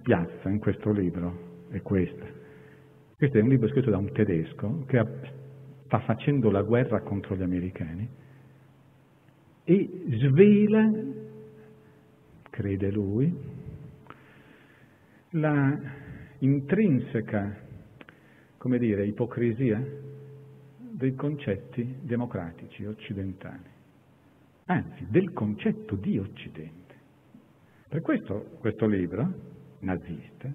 spiazza in questo libro è questa. Questo è un libro scritto da un tedesco che sta facendo la guerra contro gli americani e svela, crede lui, la intrinseca, come dire, ipocrisia dei concetti democratici occidentali, anzi del concetto di Occidente. Per questo questo libro, nazista,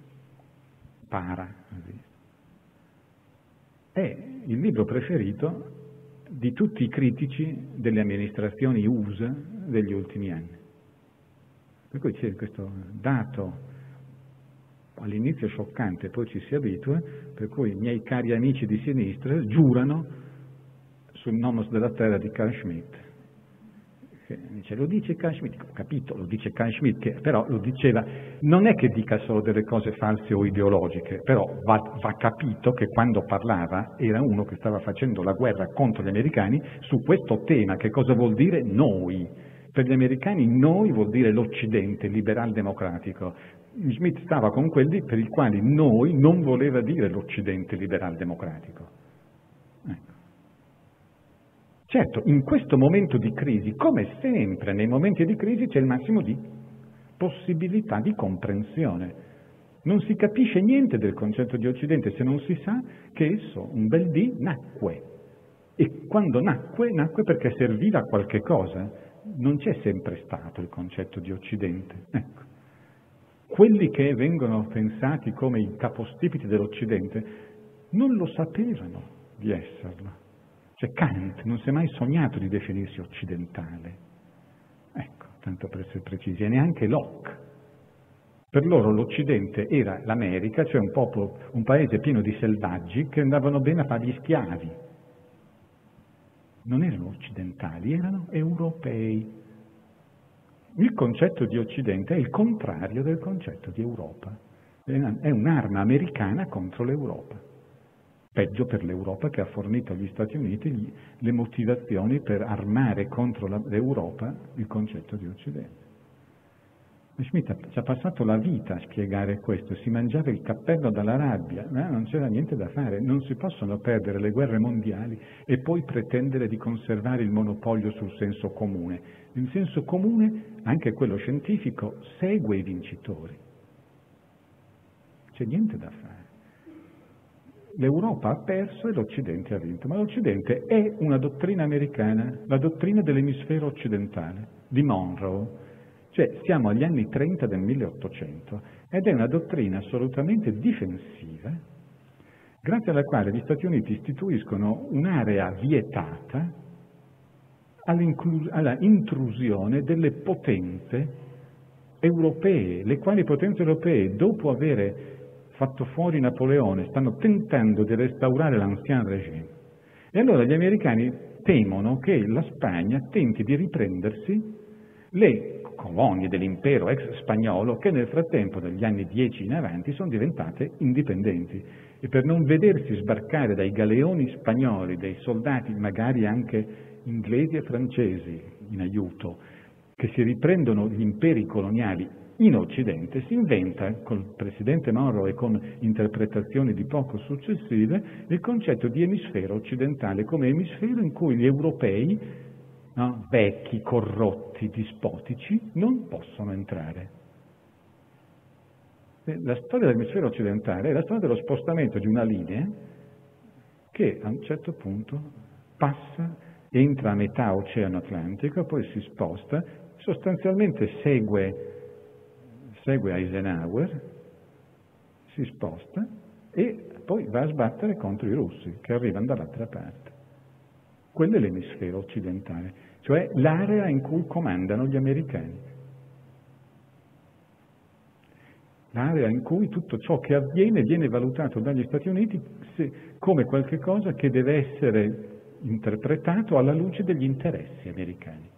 para-nazista, è il libro preferito di tutti i critici delle amministrazioni USA degli ultimi anni. Per cui c'è questo dato all'inizio scioccante, poi ci si abitua, per cui i miei cari amici di sinistra giurano sul nomos della terra di Carl Schmitt. Dice, lo dice Carl Schmitt, ho capito, lo dice Carl Schmitt, che però lo diceva, non è che dica solo delle cose false o ideologiche, però va, va capito che quando parlava era uno che stava facendo la guerra contro gli americani su questo tema, che cosa vuol dire noi. Per gli americani noi vuol dire l'Occidente liberal democratico. Schmitt stava con quelli per i quali noi non voleva dire l'Occidente liberal democratico. Ecco. Certo, in questo momento di crisi, come sempre nei momenti di crisi, c'è il massimo di possibilità di comprensione. Non si capisce niente del concetto di Occidente se non si sa che esso, un bel dì, nacque. E quando nacque, nacque perché serviva a qualche cosa. Non c'è sempre stato il concetto di Occidente. Ecco. Quelli che vengono pensati come i capostipiti dell'Occidente non lo sapevano di esserlo. Cioè Kant non si è mai sognato di definirsi occidentale. Ecco, tanto per essere precisi, e neanche Locke. Per loro l'Occidente era l'America, cioè un popolo, un paese pieno di selvaggi che andavano bene a fare gli schiavi. Non erano occidentali, erano europei. Il concetto di Occidente è il contrario del concetto di Europa. È un'arma americana contro l'Europa peggio per l'Europa che ha fornito agli Stati Uniti le motivazioni per armare contro l'Europa il concetto di Occidente. Schmitt ci ha passato la vita a spiegare questo, si mangiava il cappello dalla rabbia, eh? non c'era niente da fare, non si possono perdere le guerre mondiali e poi pretendere di conservare il monopolio sul senso comune. Il senso comune, anche quello scientifico, segue i vincitori. C'è niente da fare l'Europa ha perso e l'Occidente ha vinto, ma l'Occidente è una dottrina americana, la dottrina dell'emisfero occidentale, di Monroe, cioè siamo agli anni 30 del 1800 ed è una dottrina assolutamente difensiva, grazie alla quale gli Stati Uniti istituiscono un'area vietata alla intrusione delle potenze europee, le quali potenze europee, dopo avere fatto fuori Napoleone, stanno tentando di restaurare l'ancien regime. E allora gli americani temono che la Spagna tenti di riprendersi le colonie dell'impero ex spagnolo che nel frattempo, dagli anni 10 in avanti, sono diventate indipendenti e per non vedersi sbarcare dai galeoni spagnoli dei soldati, magari anche inglesi e francesi in aiuto, che si riprendono gli imperi coloniali in Occidente si inventa, col presidente Monroe e con interpretazioni di poco successive, il concetto di emisfero occidentale come emisfero in cui gli europei, no, vecchi, corrotti, dispotici, non possono entrare. La storia dell'emisfero occidentale è la storia dello spostamento di una linea che a un certo punto passa, entra a metà oceano Atlantico, poi si sposta, sostanzialmente segue segue Eisenhower, si sposta e poi va a sbattere contro i russi che arrivano dall'altra parte. Quello è l'emisfero occidentale, cioè l'area in cui comandano gli americani. L'area in cui tutto ciò che avviene viene valutato dagli Stati Uniti come qualcosa che deve essere interpretato alla luce degli interessi americani.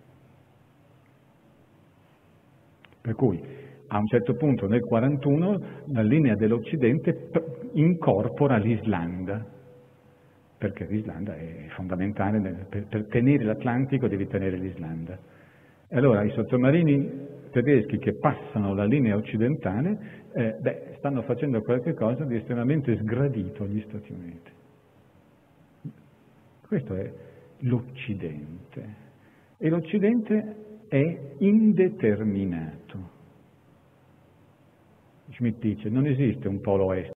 Per cui a un certo punto nel 1941 la linea dell'Occidente incorpora l'Islanda, perché l'Islanda è fondamentale, per, per tenere l'Atlantico devi tenere l'Islanda. E allora i sottomarini tedeschi che passano la linea occidentale, eh, beh, stanno facendo qualcosa di estremamente sgradito agli Stati Uniti. Questo è l'Occidente. E l'Occidente è indeterminato. Schmidt dice non esiste un polo est